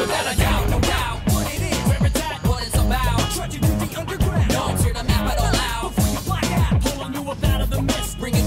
Without a doubt, no doubt. What it is, where it's at, what it's about. Underground. Don't the map at all out. Before you out of the. Bring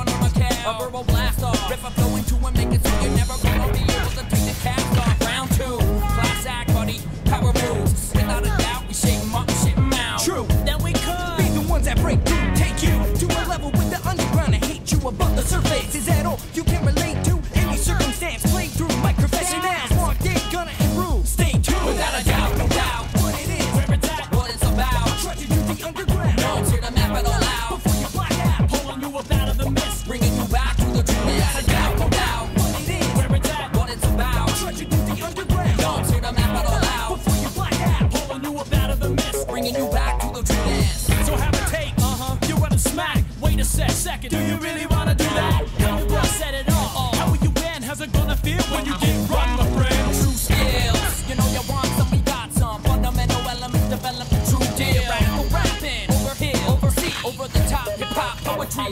on a Macau. A verbal blast off. Rip a flow into and make it so you never gonna be able to take the cast off. Round two, class act, buddy. Power moves. Without a doubt, we shake them up, shit them out. True, then we could be the ones that break through. Take you to a level with the underground and hate you above the surface. Is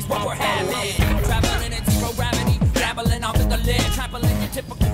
what we're having. Traveling into pro gravity, traveling off of the lid, trampling your typical